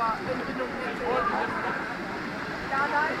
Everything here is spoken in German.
Ja, nein.